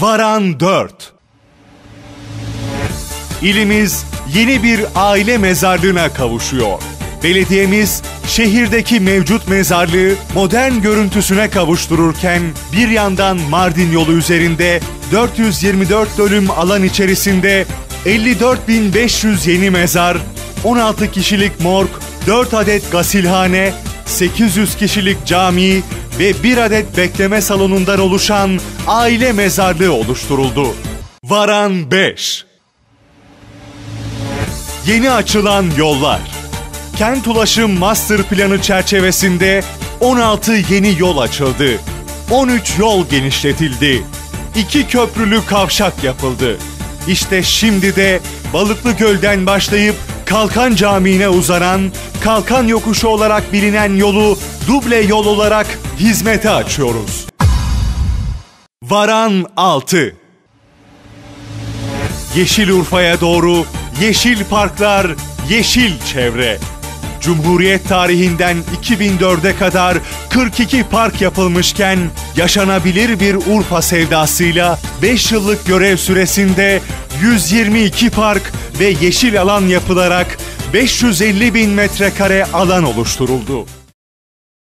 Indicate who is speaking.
Speaker 1: Varan 4 İlimiz yeni bir aile mezarlığına kavuşuyor. Belediyemiz şehirdeki mevcut mezarlığı modern görüntüsüne kavuştururken bir yandan Mardin yolu üzerinde 424 dönüm alan içerisinde 54.500 yeni mezar, 16 kişilik morg, 4 adet gasilhane, 800 kişilik cami ve 1 adet bekleme salonundan oluşan aile mezarlığı oluşturuldu. Varan 5 Yeni açılan yollar. Kent Ulaşım Master Planı çerçevesinde 16 yeni yol açıldı. 13 yol genişletildi. 2 köprülü kavşak yapıldı. İşte şimdi de Balıklı Göl'den başlayıp Kalkan Camii'ne uzanan Kalkan Yokuşu olarak bilinen yolu duble yol olarak hizmete açıyoruz. Varan 6 Yeşil Urfa'ya doğru yeşil parklar, yeşil çevre. Cumhuriyet tarihinden 2004'e kadar 42 park yapılmışken yaşanabilir bir Urfa sevdasıyla 5 yıllık görev süresinde 122 park ve yeşil alan yapılarak 550 bin metrekare alan oluşturuldu.